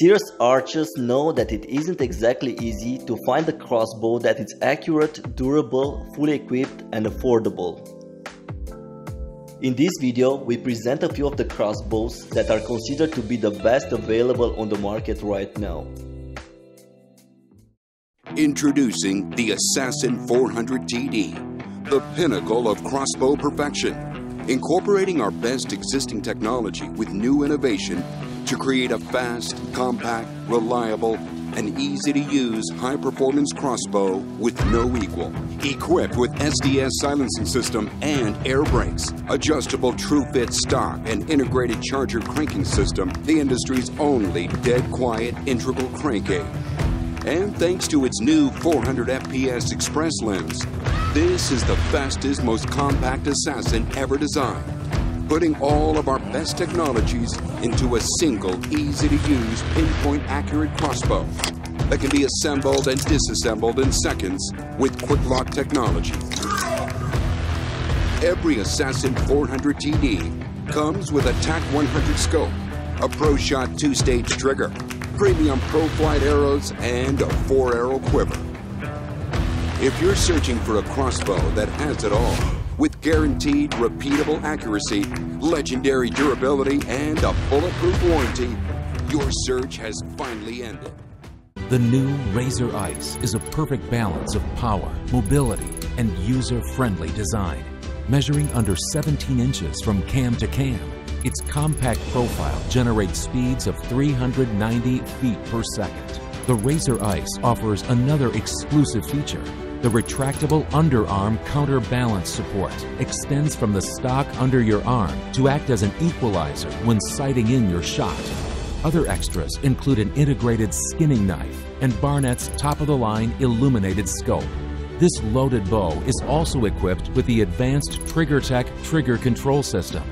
Serious archers know that it isn't exactly easy to find a crossbow that is accurate, durable, fully equipped and affordable. In this video, we present a few of the crossbows that are considered to be the best available on the market right now. Introducing the Assassin 400 TD, the pinnacle of crossbow perfection, incorporating our best existing technology with new innovation to create a fast, compact, reliable, and easy to use high performance crossbow with no equal. Equipped with SDS silencing system and air brakes, adjustable true fit stock, and integrated charger cranking system, the industry's only dead quiet integral crankcase. And thanks to its new 400 FPS express limbs, this is the fastest, most compact assassin ever designed putting all of our best technologies into a single, easy to use, pinpoint accurate crossbow that can be assembled and disassembled in seconds with quick lock technology. Every Assassin 400 TD comes with a TAC 100 scope, a Pro Shot two stage trigger, premium Pro Flight arrows, and a four arrow quiver. If you're searching for a crossbow that has it all, with guaranteed repeatable accuracy, legendary durability, and a bulletproof warranty, your search has finally ended. The new Razr Ice is a perfect balance of power, mobility, and user-friendly design. Measuring under 17 inches from cam to cam, its compact profile generates speeds of 390 feet per second. The Razr Ice offers another exclusive feature the retractable underarm counterbalance support extends from the stock under your arm to act as an equalizer when sighting in your shot. Other extras include an integrated skinning knife and Barnett's top-of-the-line illuminated scope. This loaded bow is also equipped with the advanced TriggerTech trigger control system,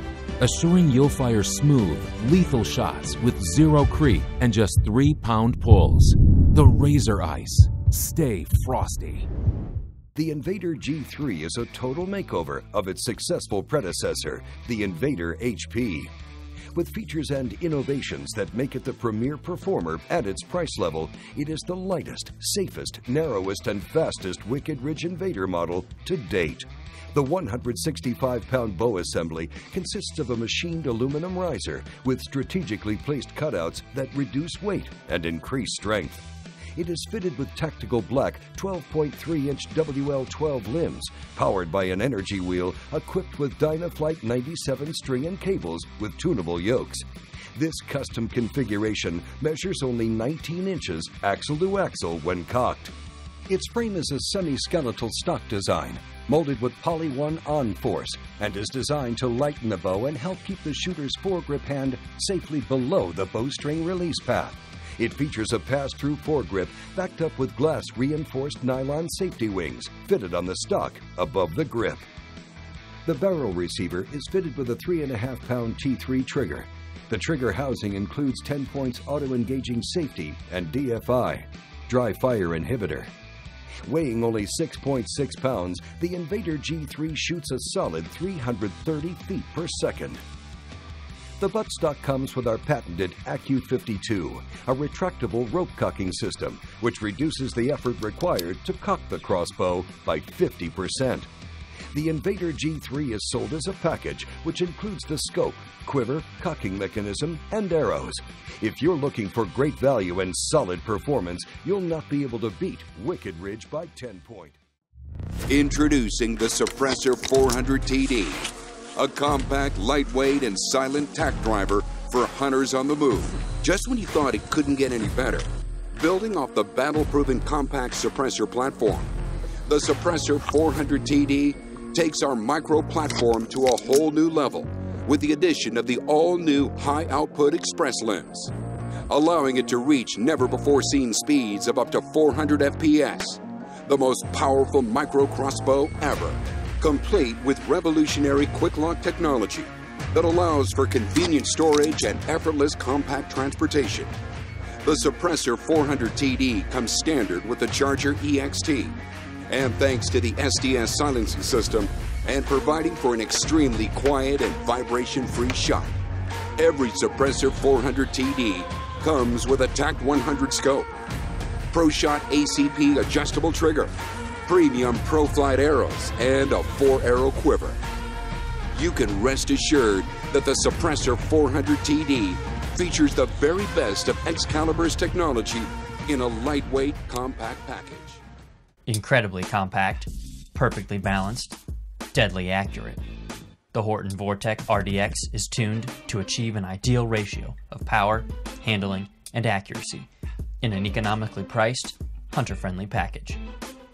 assuring you'll fire smooth, lethal shots with zero creep and just three-pound pulls. The Razr Ice. Stay frosty. The Invader G3 is a total makeover of its successful predecessor, the Invader HP. With features and innovations that make it the premier performer at its price level, it is the lightest, safest, narrowest, and fastest Wicked Ridge Invader model to date. The 165 pound bow assembly consists of a machined aluminum riser with strategically placed cutouts that reduce weight and increase strength. It is fitted with tactical black 12.3 inch WL12 limbs, powered by an energy wheel equipped with Dynaflight 97 string and cables with tunable yokes. This custom configuration measures only 19 inches axle to axle when cocked. Its frame is a semi skeletal stock design, molded with Poly-One OnForce, and is designed to lighten the bow and help keep the shooter's foregrip hand safely below the bowstring release path. It features a pass-through foregrip backed up with glass reinforced nylon safety wings fitted on the stock above the grip. The barrel receiver is fitted with a 3.5 pound T3 trigger. The trigger housing includes TenPoint's auto-engaging safety and DFI, dry fire inhibitor. Weighing only 6.6 pounds, the Invader G3 shoots a solid 330 feet per second. The buttstock comes with our patented AccuFifty-2, a retractable rope cocking system, which reduces the effort required to cock the crossbow by 50%. The Invader G3 is sold as a package, which includes the scope, quiver, cocking mechanism, and arrows. If you're looking for great value and solid performance, you'll not be able to beat Wicked Ridge by TenPoint. Introducing the Suppressor 400 TD a compact, lightweight, and silent tack driver for hunters on the move. Just when you thought it couldn't get any better, building off the battle-proven compact suppressor platform, the Suppressor 400 TD takes our micro platform to a whole new level with the addition of the all-new high-output express limbs, allowing it to reach never-before-seen speeds of up to 400 FPS, the most powerful micro crossbow ever complete with revolutionary quick lock technology that allows for convenient storage and effortless compact transportation. The Suppressor 400 TD comes standard with the Charger EXT, and thanks to the SDS silencing system and providing for an extremely quiet and vibration-free shot. Every Suppressor 400 TD Comes with a TAC 100 scope, ProShot ACP adjustable trigger, premium ProFlight arrows, and a four arrow quiver. You can rest assured that the Suppressor 400 TD features the very best of Excalibur's technology in a lightweight, compact package. Incredibly compact, perfectly balanced, deadly accurate. The Horton Vortec RDX is tuned to achieve an ideal ratio of power, handling, and accuracy in an economically priced, hunter friendly package.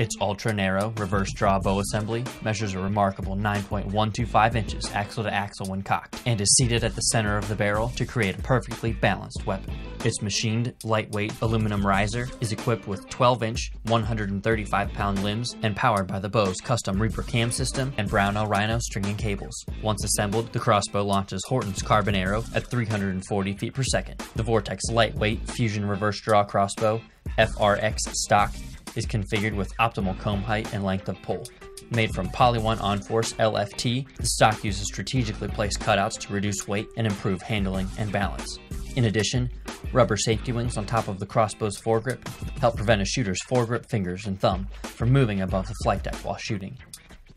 Its ultra narrow reverse draw bow assembly measures a remarkable 9.125 inches axle to axle when cocked and is seated at the center of the barrel to create a perfectly balanced weapon. Its machined lightweight aluminum riser is equipped with 12 inch, 135 pound limbs and powered by the bow's custom Reaper cam system and Brownell Rhino stringing cables. Once assembled, the crossbow launches Horton's carbon arrow at 340 feet per second. The Vortec's lightweight fusion reverse draw crossbow, FRX stock, is configured with optimal comb height and length of pull. Made from Poly-One OnForce LFT, the stock uses strategically placed cutouts to reduce weight and improve handling and balance. In addition, rubber safety wings on top of the crossbow's foregrip help prevent a shooter's foregrip fingers and thumb from moving above the flight deck while shooting.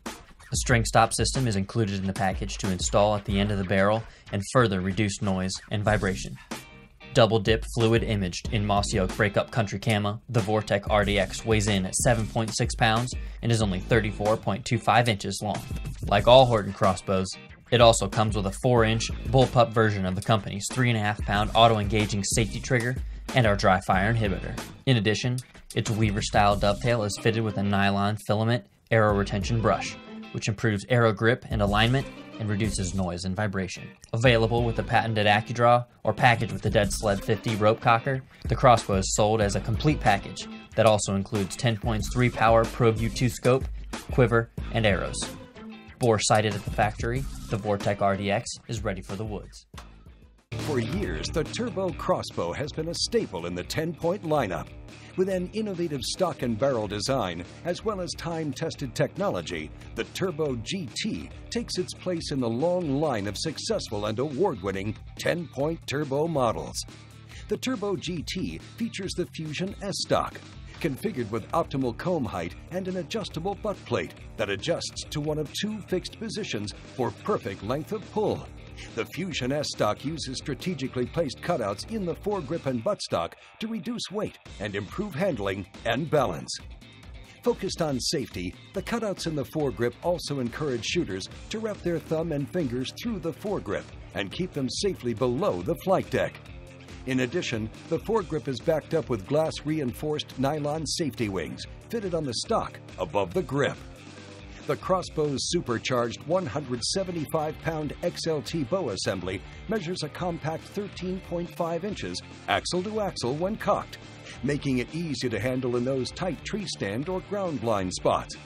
A string stop system is included in the package to install at the end of the barrel and further reduce noise and vibration. Double dip fluid imaged in mossy oak breakup country camo, the Vortec RDX weighs in at 7.6 pounds and is only 34.25 inches long. Like all Horton crossbows, it also comes with a 4 inch bullpup version of the company's 3.5 pound auto engaging safety trigger and our dry fire inhibitor. In addition, its Weaver style dovetail is fitted with a nylon filament arrow retention brush, which improves arrow grip and alignment and reduces noise and vibration. Available with the patented AcuDraw or packaged with the Dead Sled 50 rope cocker, the crossbow is sold as a complete package that also includes TenPoint's 3 power ProView 2 scope, quiver, and arrows. Bore sighted at the factory, the Vortec RDX is ready for the woods. For years, the Turbo Crossbow has been a staple in the TenPoint lineup. With an innovative stock and barrel design, as well as time tested technology, the Turbo GT takes its place in the long line of successful and award winning TenPoint turbo models. The Turbo GT features the Fusion S stock, configured with optimal comb height and an adjustable butt plate that adjusts to one of two fixed positions for perfect length of pull. The Fusion S stock uses strategically placed cutouts in the foregrip and buttstock to reduce weight and improve handling and balance. Focused on safety, the cutouts in the foregrip also encourage shooters to wrap their thumb and fingers through the foregrip and keep them safely below the flight deck. In addition, the foregrip is backed up with glass reinforced nylon safety wings fitted on the stock above the grip. The crossbow's supercharged 175 pound XLT bow assembly measures a compact 13.5 inches axle to axle when cocked, making it easy to handle in those tight tree stand or ground blind spots.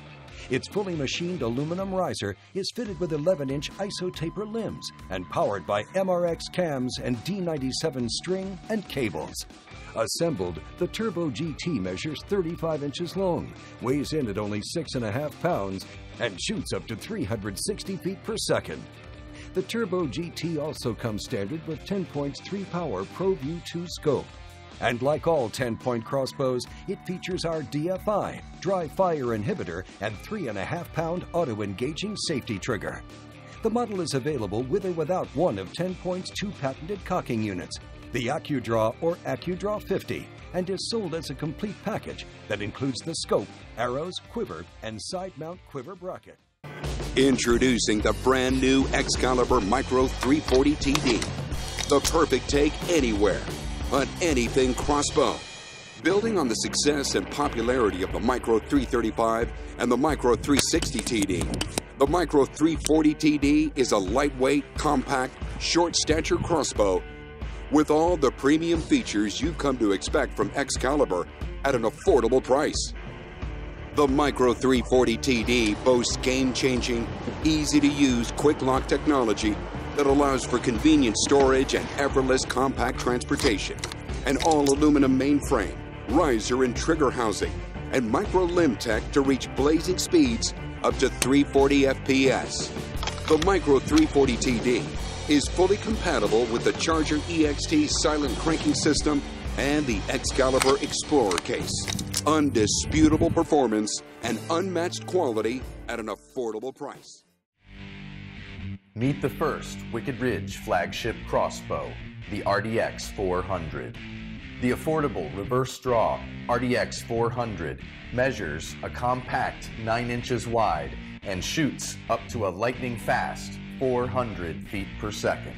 Its fully machined aluminum riser is fitted with 11 inch isotaper limbs and powered by MRX cams and D97 string and cables. Assembled, the Turbo GT measures 35 inches long, weighs in at only 6.5 pounds, and shoots up to 360 feet per second. The Turbo GT also comes standard with TenPoint's 3 power ProView 2 scope. And like all TenPoint crossbows, it features our DFI, dry fire inhibitor, and 3.5 pound auto engaging safety trigger. The model is available with or without one of TenPoint's 2 patented cocking units, the AcuDraw or AcuDraw 50, and is sold as a complete package that includes the scope, arrows, quiver, and side mount quiver bracket. Introducing the brand new Excalibur Micro 340 TD. The perfect take anywhere, on anything crossbow. Building on the success and popularity of the Micro 335 and the Micro 360 TD, the Micro 340 TD is a lightweight, compact, short stature crossbow with all the premium features you've come to expect from Excalibur at an affordable price. The Micro 340 TD boasts game changing, easy to use quick lock technology that allows for convenient storage and effortless compact transportation. An all aluminum mainframe, riser and trigger housing, and micro limb tech to reach blazing speeds up to 340 FPS. The Micro 340 TD is fully compatible with the Charger EXT silent cranking system and the Excalibur Explorer case. Undisputable performance and unmatched quality at an affordable price. Meet the first Wicked Ridge flagship crossbow, the RDX 400. The affordable reverse draw RDX 400 measures a compact 9 inches wide and shoots up to a lightning fast 400 feet per second.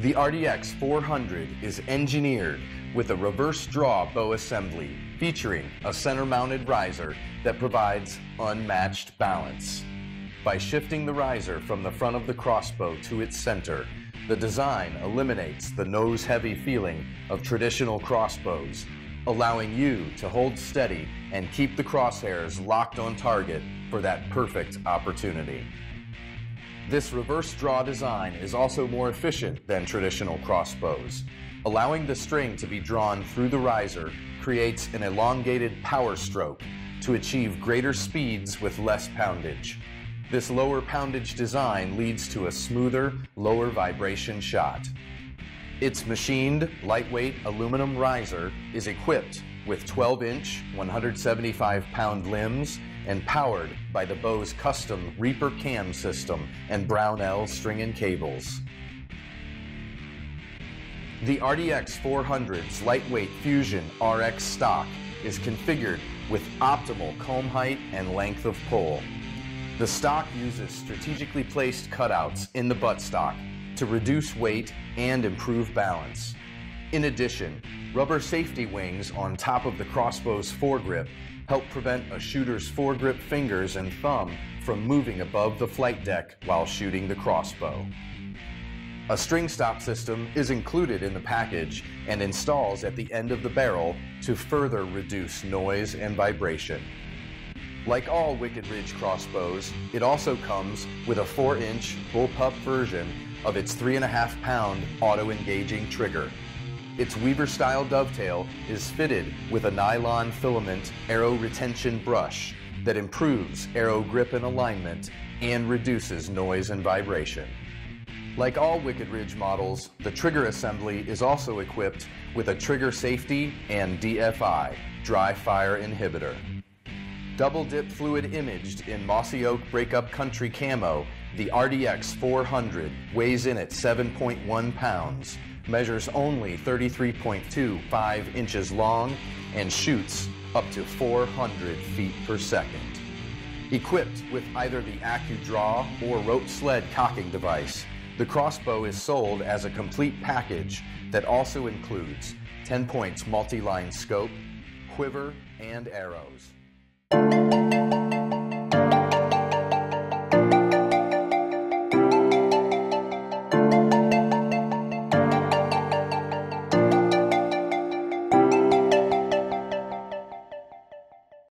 The RDX 400 is engineered with a reverse draw bow assembly featuring a center mounted riser that provides unmatched balance. By shifting the riser from the front of the crossbow to its center, the design eliminates the nose-heavy feeling of traditional crossbows, allowing you to hold steady and keep the crosshairs locked on target for that perfect opportunity. This reverse draw design is also more efficient than traditional crossbows. Allowing the string to be drawn through the riser creates an elongated power stroke to achieve greater speeds with less poundage. This lower poundage design leads to a smoother, lower vibration shot. Its machined, lightweight aluminum riser is equipped with 12-inch, 175-pound limbs and powered by the bow's custom Reaper cam system and Brownell string and cables. The RDX 400's lightweight Fusion RX stock is configured with optimal comb height and length of pull. The stock uses strategically placed cutouts in the buttstock to reduce weight and improve balance. In addition, rubber safety wings on top of the crossbow's foregrip help prevent a shooter's foregrip fingers and thumb from moving above the flight deck while shooting the crossbow. A string stop system is included in the package and installs at the end of the barrel to further reduce noise and vibration. Like all Wicked Ridge crossbows, it also comes with a 4-inch bullpup version of its 3.5 pound auto-engaging trigger. Its Weaver-style dovetail is fitted with a nylon filament arrow retention brush that improves arrow grip and alignment and reduces noise and vibration. Like all Wicked Ridge models, the trigger assembly is also equipped with a trigger safety and DFI, dry fire inhibitor. Double dip fluid imaged in Mossy Oak Breakup Country Camo, the RDX 400 weighs in at 7.1 pounds, measures only 33.25 inches long, and shoots up to 400 feet per second. Equipped with either the AcuDraw or rope sled cocking device, the crossbow is sold as a complete package that also includes TenPoint's multi-line scope, quiver, and arrows.